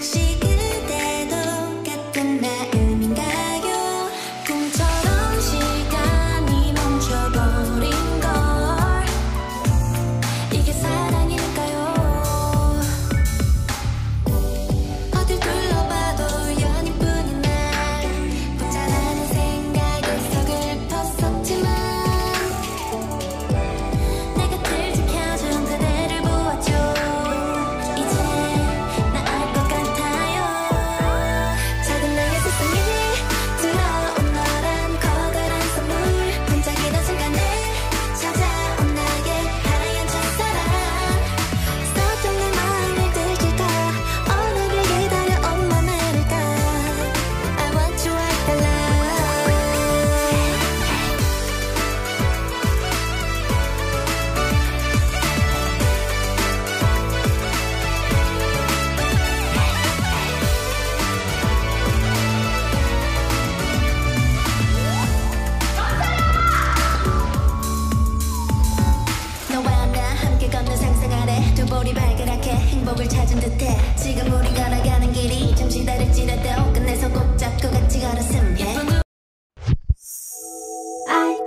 She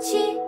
七起。